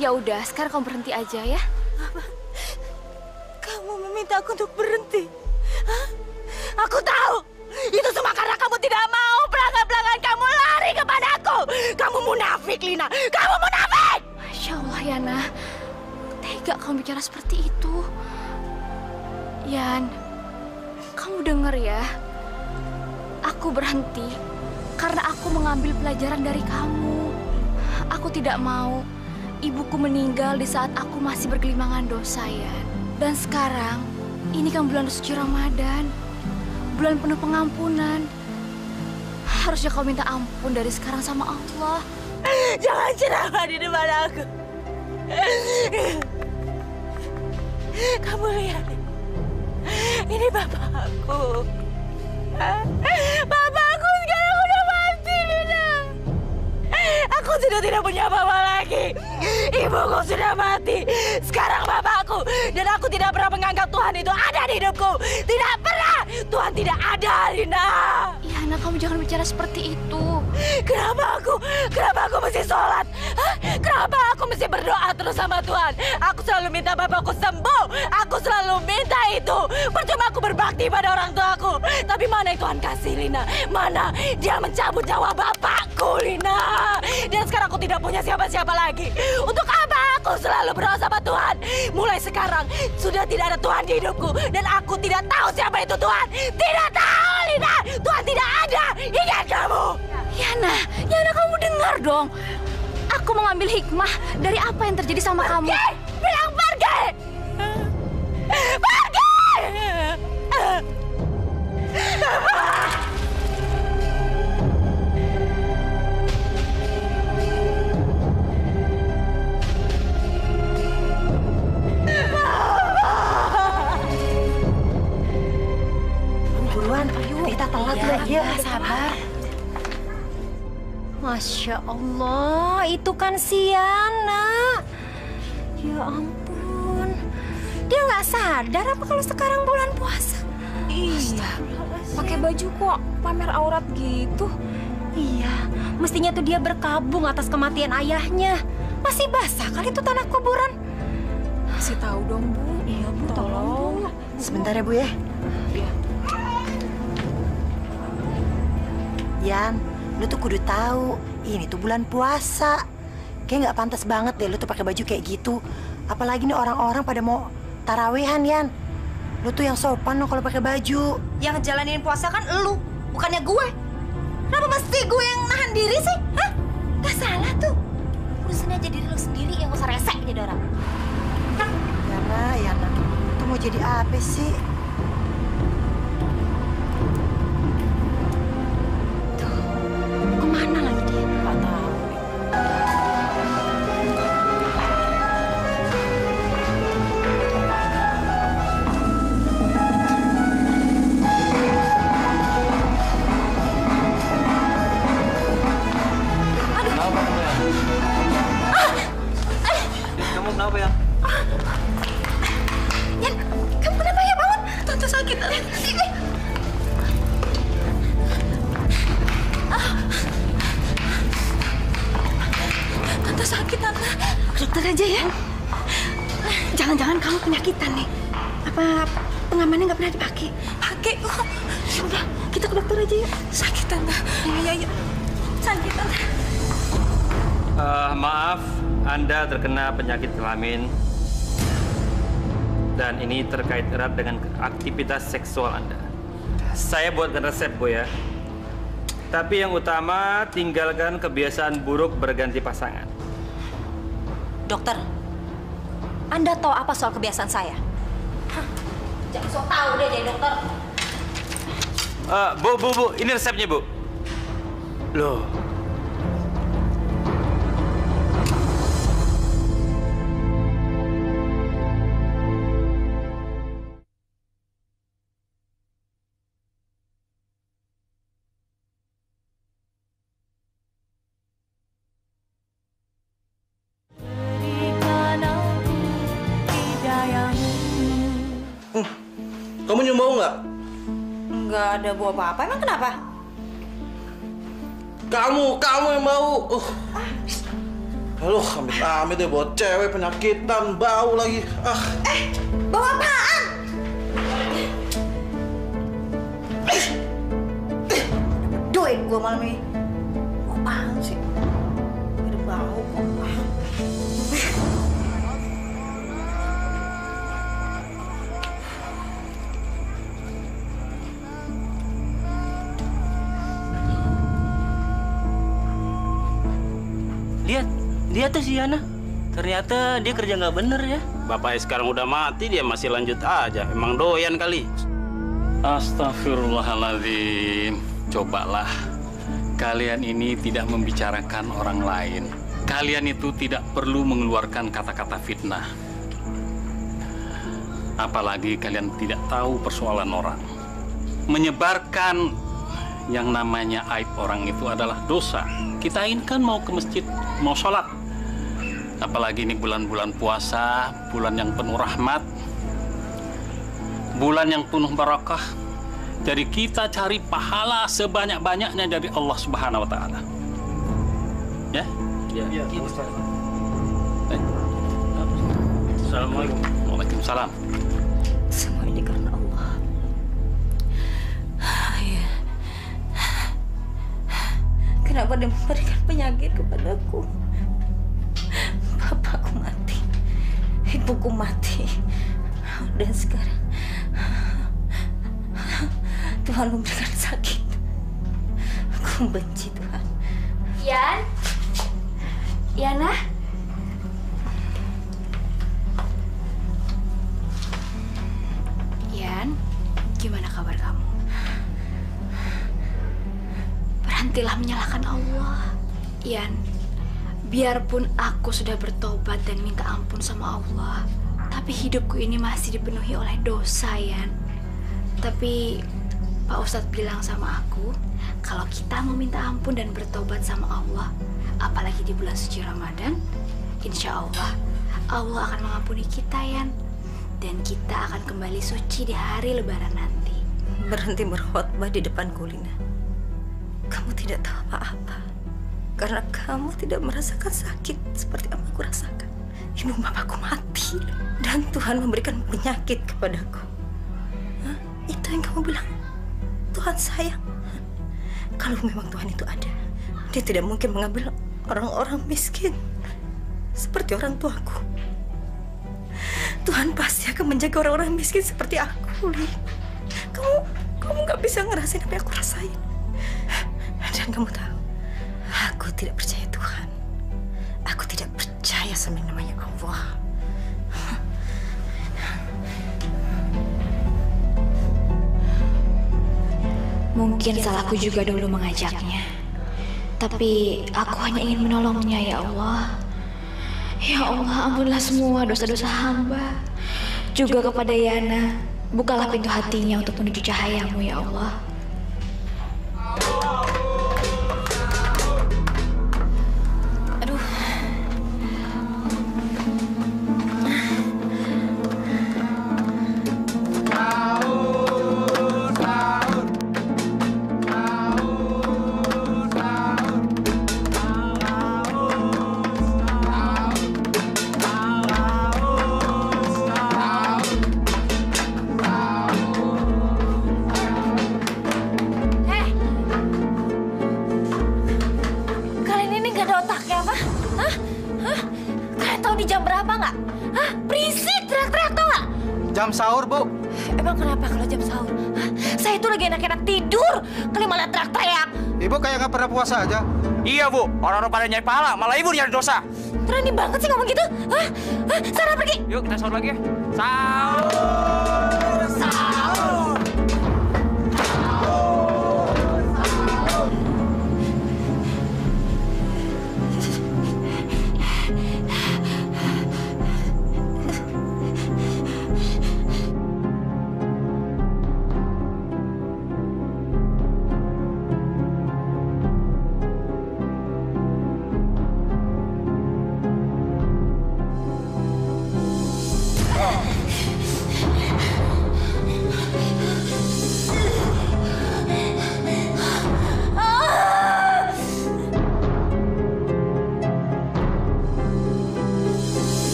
Ya udah, sekarang kamu berhenti aja ya. Kamu meminta aku untuk berhenti. Hah? Aku tahu. Itu semua karena kamu tidak mau pelanggan-pelanggan kamu lari kepadaku. Kamu munafik, Lina. Kamu munafik! Masya Allah, Yana. Tega kamu bicara seperti itu. Yan, kamu denger ya. Aku berhenti karena aku mengambil pelajaran dari kamu. Aku tidak mau ibuku meninggal di saat aku masih bergelimangan dosa, Yan. Dan sekarang, ini kan bulan suci Ramadan. Bulan penuh pengampunan. Harusnya kau minta ampun dari sekarang sama Allah. Jangan ceramah di depan aku. Kamu lihat. Ini bapakku. Bapakku Sudah tidak punya apa-apa lagi. Ibuku sudah mati. Sekarang bapakku. Dan aku tidak pernah menganggap Tuhan itu ada di hidupku. Tidak pernah. Tuhan tidak ada, Lina. Yana, kamu jangan bicara seperti itu. Kenapa aku? Kenapa aku mesti sholat? Kenapa aku mesti berdoa terus sama Tuhan? Aku selalu minta bapakku sembuh. Aku selalu minta itu. Percuma aku berbakti pada orang tuaku. Tapi mana yang Tuhan kasih, Lina? Mana? Dia mencabut nyawa bapakku, Lina. Dan sekarang aku tidak punya siapa-siapa lagi. Untuk apa aku selalu berdoa sama Tuhan? Mulai sekarang sudah tidak ada Tuhan di hidupku. Dan aku tidak tahu siapa itu Tuhan. Tidak tahu, Lina. Tuhan tidak ada. Ingat kamu. Yana, Yana kamu dengar dong. Aku mengambil hikmah dari apa yang terjadi sama kamu. Bilang pergi! Pergi! Buruan, kita telat Ya, loh. ya, sabar. Masya Allah, itu kan Siana. Ya ampun. Dia nggak sadar apa kalau sekarang bulan puasa? Iya. Pakai baju kok pamer aurat gitu. Iya, mestinya tuh dia berkabung atas kematian ayahnya. Masih basah kali itu tanah kuburan. Kasih tahu dong, Bu. Iya, Bu, tolong, Bu. Sebentar ya, Bu ya. Iya. Yan, lu tuh kudu tahu, ini tuh bulan puasa. Kayak nggak pantas banget deh lu tuh pakai baju kayak gitu. Apalagi nih orang-orang pada mau tarawehan, Yan. Lu tuh yang sopan lo kalau pakai baju. Yang jalanin puasa kan elu, bukannya gue. Kenapa mesti gue yang nahan diri sih? Hah? Gak salah tuh. Urusannya aja diri lo sendiri yang gak usah resek jadi orang. Yana, Yana, itu mau jadi apa sih? Ke mana lagi kelamin. Dan ini terkait erat dengan aktivitas seksual Anda. Saya buatkan resep, Bu ya. Tapi yang utama, tinggalkan kebiasaan buruk berganti pasangan. Dokter, Anda tahu apa soal kebiasaan saya? Hah, Jangan sok tahu deh jadi dokter. Eh, bu, bu, bu, ini resepnya, Bu. Loh, Kamu nyium bau nggak? Nggak ada buah apa-apa, emang kenapa? Kamu, kamu yang bau. Uh. Aduh, amit-amit deh buat cewek penyakitan, bau lagi. Ah. Eh, bau apaan? Duit gua malam ini. Bau apaan sih? Ada bau kok. Lihat tuh si Yana. Ternyata dia kerja nggak bener ya. Bapaknya sekarang udah mati, dia masih lanjut aja. Emang doyan kali. Astagfirullahaladzim. Cobalah. Kalian ini tidak membicarakan orang lain. Kalian itu tidak perlu mengeluarkan kata-kata fitnah. Apalagi kalian tidak tahu persoalan orang. Menyebarkan yang namanya aib orang itu adalah dosa. Kita ini kan mau ke masjid, mau sholat. Apalagi ini bulan-bulan puasa, bulan yang penuh rahmat, bulan yang penuh barakah. Jadi kita cari pahala sebanyak-banyaknya dari Allah Subhanahu wa taala. Ya? Ya. Baik. Assalamualaikum. Waalaikumsalam. Semua ini karena Allah. Ya. Kenapa dia memberikan penyakit kepadaku? Bapakku mati, ibuku mati, dan sekarang Tuhan memberikan sakit. Aku benci Tuhan. Yan? Yana? Yan, gimana kabar kamu? Berhentilah menyalahkan Allah. Yan, biarpun aku sudah bertobat dan minta ampun sama Allah, tapi hidupku ini masih dipenuhi oleh dosa, Yan. Tapi Pak Ustadz bilang sama aku, kalau kita mau minta ampun dan bertobat sama Allah, apalagi di bulan suci Ramadan, insya Allah, Allah akan mengampuni kita, Yan. Dan kita akan kembali suci di hari lebaran nanti. Berhenti berkhotbah di depan Kulina. Kamu tidak tahu apa-apa. Karena kamu tidak merasakan sakit seperti apa aku rasakan. Ibu bapakku mati. Dan Tuhan memberikan penyakit kepadaku. Hah? Itu yang kamu bilang. Tuhan sayang. Kalau memang Tuhan itu ada, dia tidak mungkin mengambil orang-orang miskin seperti orang tuaku. Tuhan pasti akan menjaga orang-orang miskin seperti aku. Kamu, kamu nggak bisa ngerasain apa yang aku rasain. Dan kamu tahu, aku tidak percaya Tuhan. Aku tidak percaya sama yang namanya Allah. Mungkin salahku juga dulu mengajaknya. Tapi aku hanya ingin menolongnya ya Allah. Ya Allah, ampunilah semua dosa-dosa hamba. Juga kepada Yana, bukalah pintu hatinya untuk menuju cahayamu ya Allah. Orang-orang pada nyari pahala, malah ibu nyari dosa. Berani banget sih ngomong gitu? Hah? Hah? Sana pergi. Yuk, kita sahur lagi ya. Sahur. Sahur.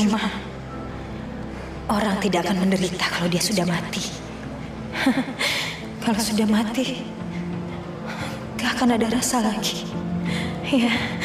Percuma. Orang tidak akan menderita kalau dia sudah mati. kalau sudah mati, gak akan ada rasa lagi. Ya, mati.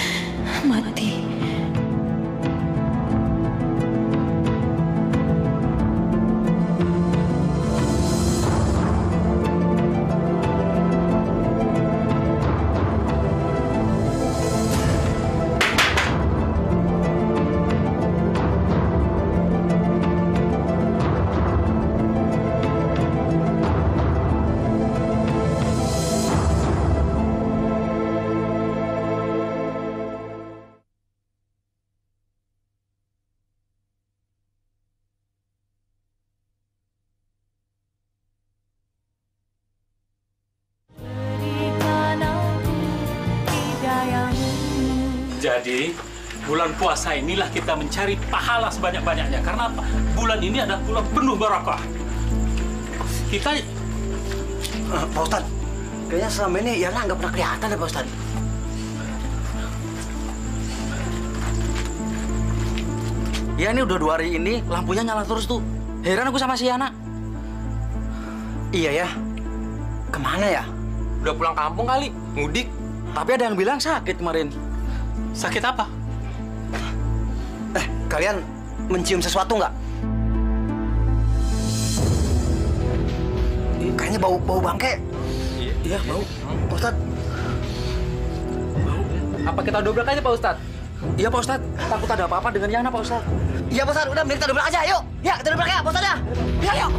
Jadi bulan puasa inilah kita mencari pahala sebanyak-banyaknya. Karena apa? Bulan ini adalah bulan penuh barakah. Kita Eh, Pak Ustadz, kayaknya selama ini Yana nggak pernah kelihatan ya Pak Ustadz. Ya ini udah dua hari ini lampunya nyala terus tuh. Heran aku sama si Yana. Iya ya. Ke mana ya? Udah pulang kampung kali, mudik. Tapi ada yang bilang sakit kemarin. Sakit apa? Eh, kalian mencium sesuatu nggak? Kayaknya bau bau bangke. Iya, bau. Pak Ustadz. Apa kita dobrak aja Pak Ustadz? Iya Pak Ustadz, takut ada apa-apa dengan Yana Pak Ustadz. Iya Pak Ustadz, udah mending kita dobrak aja, yuk. Ya, kita dobrak ya, Pak Ustadz ya. Ya, yuk.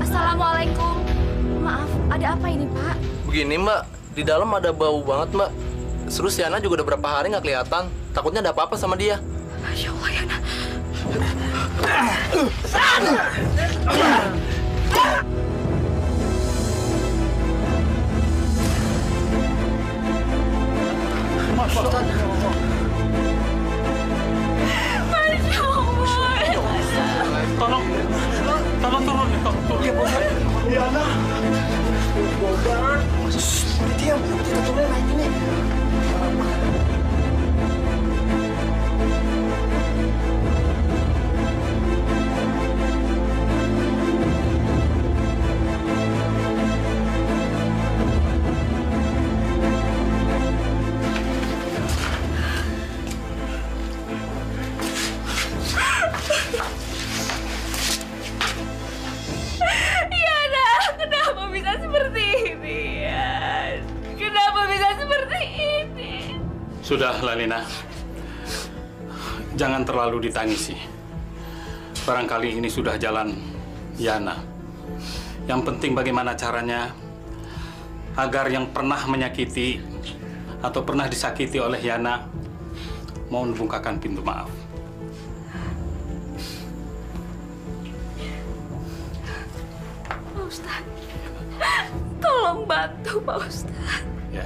Assalamualaikum. Maaf, ada apa ini, Pak? Begini mbak, di dalam ada bau banget mbak. Terus Siana juga udah berapa hari nggak kelihatan. Takutnya ada apa-apa sama dia. Ya Allah ya Yana Masya Allah. tolong. Tolong tolong, tolong, tolong turun. Ya Yana udah diam kita turun naik ini Sudah, Lalina. Jangan terlalu ditangisi. Barangkali ini sudah jalan Yana. Yang penting bagaimana caranya agar yang pernah menyakiti atau pernah disakiti oleh Yana mau membukakan pintu maaf. Pak Ustadz, tolong bantu Pak Ustadz. Ya.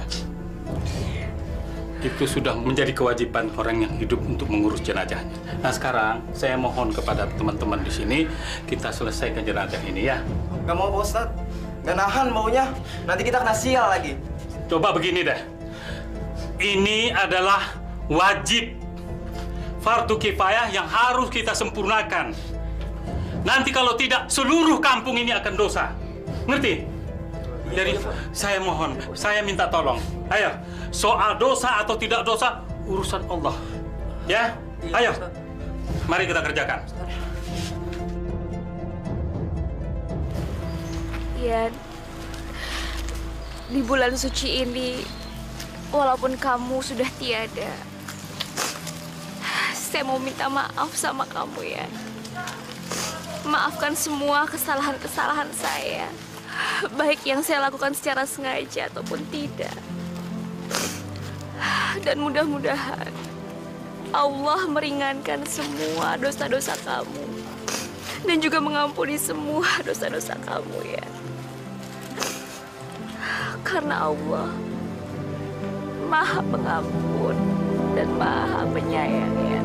Itu sudah menjadi kewajiban orang yang hidup untuk mengurus jenazahnya. Nah sekarang saya mohon kepada teman-teman di sini kita selesaikan jenazah ini ya. Gak mau Pak Ustadz. Gak nahan maunya. Nanti kita kena sial lagi. Coba begini deh. Ini adalah wajib fardu kifayah yang harus kita sempurnakan. Nanti kalau tidak, seluruh kampung ini akan dosa. Ngerti? Jadi saya mohon, saya minta tolong. Ayo, soal dosa atau tidak dosa, urusan Allah. Ya? Ayo, mari kita kerjakan. Ian, di bulan suci ini, walaupun kamu sudah tiada, saya mau minta maaf sama kamu ya. Maafkan semua kesalahan-kesalahan saya, baik yang saya lakukan secara sengaja ataupun tidak. Dan mudah-mudahan Allah meringankan semua dosa-dosa kamu dan juga mengampuni semua dosa-dosa kamu ya. Karena Allah Maha Pengampun dan Maha Penyayang ya.